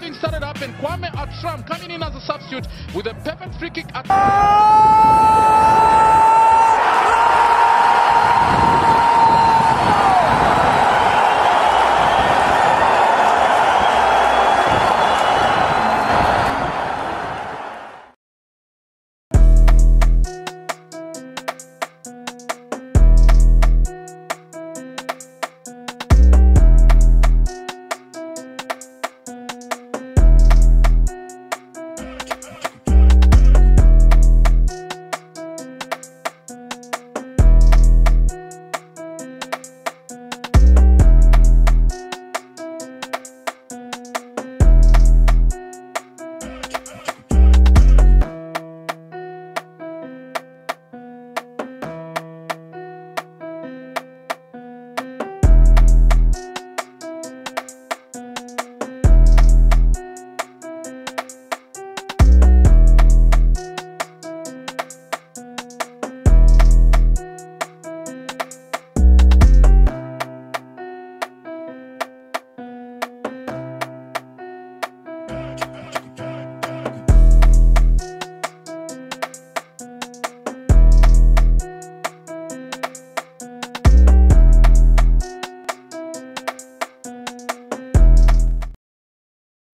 things started up and Kwame Atram coming in as a substitute with a perfect free kick at ah!